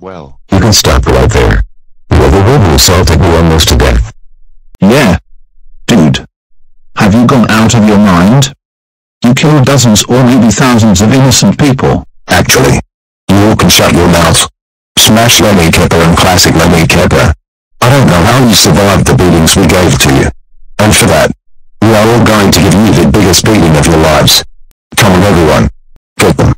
Well, you can stop right there. Whoever really assaulted me almost to death. Yeah. Dude. Have you gone out of your mind? You killed dozens or maybe thousands of innocent people. Actually. You all can shut your mouths. Smash Lemmy Kepper and classic Lemmy Kepper. I don't know how you survived the beatings we gave to you. And for that, we are all going to give you the biggest beating of your lives. Come on everyone. Get them.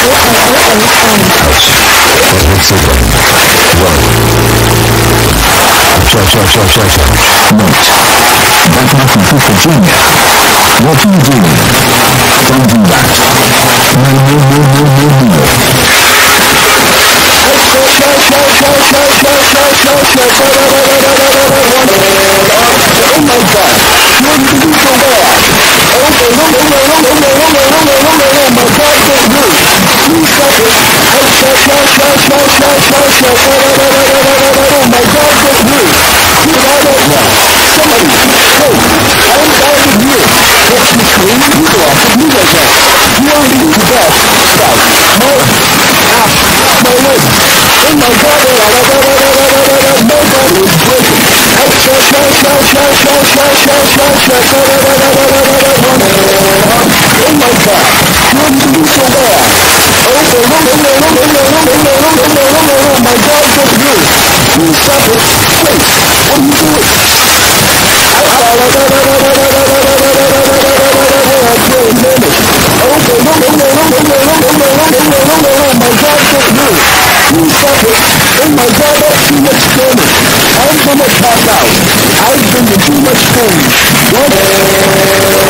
What are you doing? Don't do that. No, no, no, no, no, no. now. Glory to God. Stop. No. Ah. My leg. Oh my God. My God is breaking. Shout, shout, shout, shout, shout, shout, shout, shout, shout, Oh my God. You're doing so well. Oh, the Lord, the Lord, the Lord, the Lord, the Lord, the Lord, my God, what you do? You stop it. Wait, what are you doing? I'm gonna tap out. I've been to too much pain. What?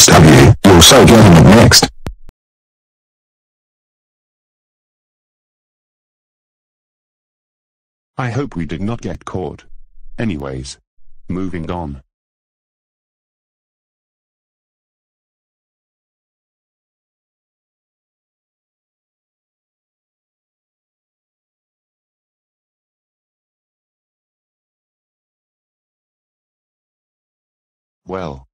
SW, you're so getting it next. I hope we did not get caught. Anyways. Moving on. Well.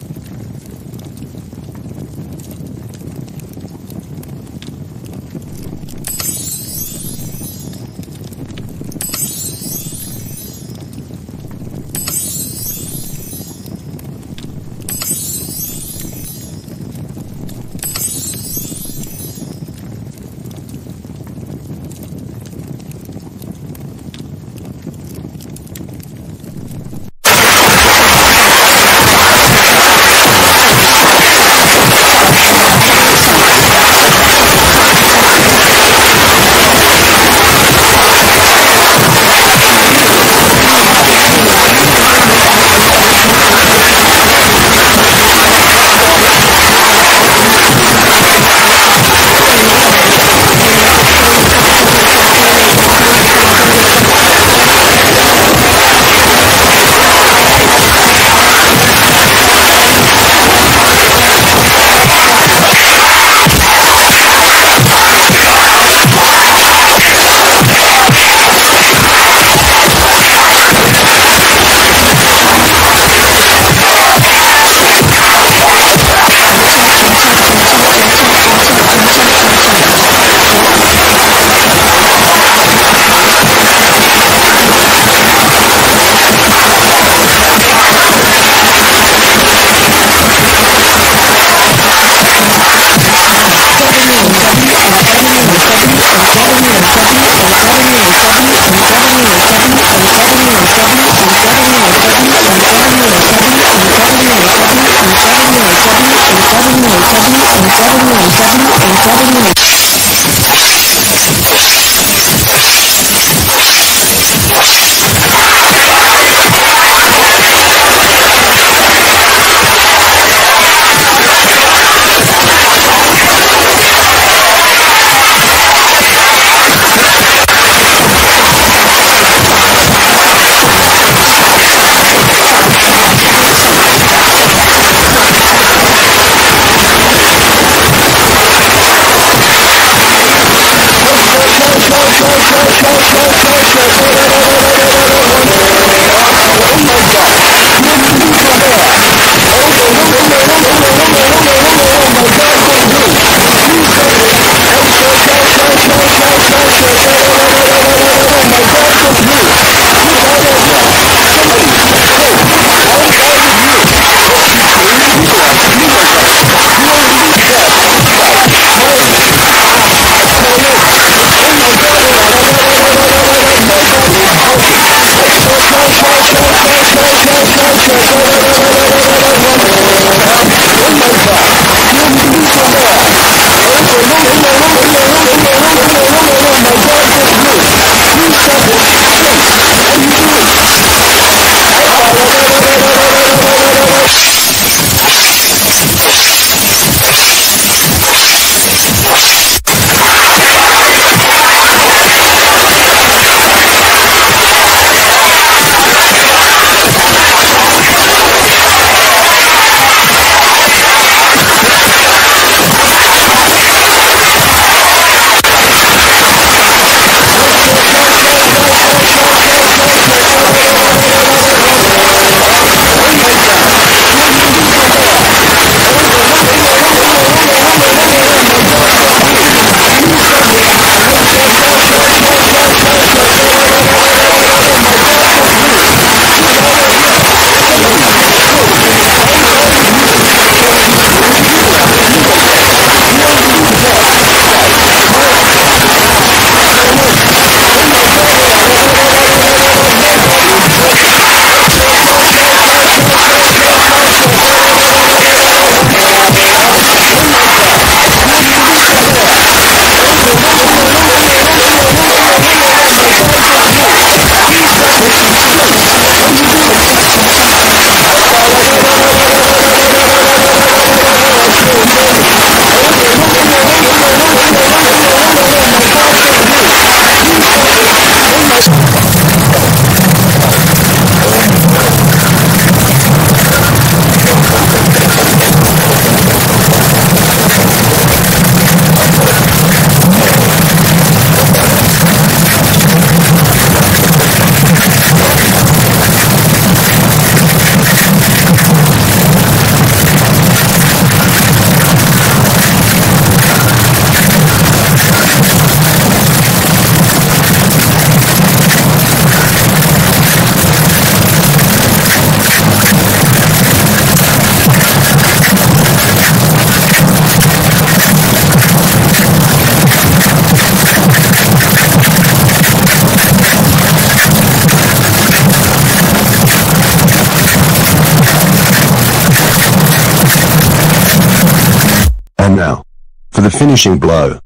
The finishing blow.